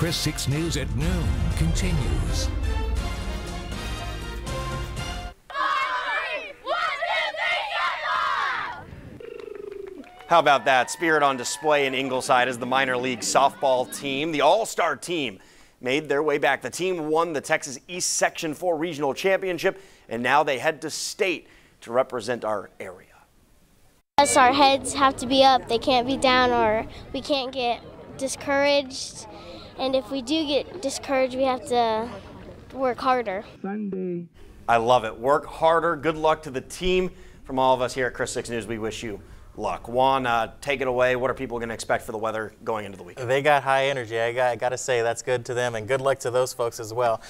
KRIS 6 News at noon continues. How about that? Spirit on display in Ingleside as the minor league softball team. The all-star team made their way back. The team won the Texas East Section 4 Regional Championship, and now they head to state to represent our area. Yes, our heads have to be up. They can't be down or we can't get discouraged. And if we do get discouraged, we have to work harder. Sunday. I love it. Work harder. Good luck to the team. From all of us here at KRIS 6 News, we wish you luck. Juan, uh, take it away. What are people going to expect for the weather going into the weekend? They got high energy. I got, I got to say that's good to them, and good luck to those folks as well.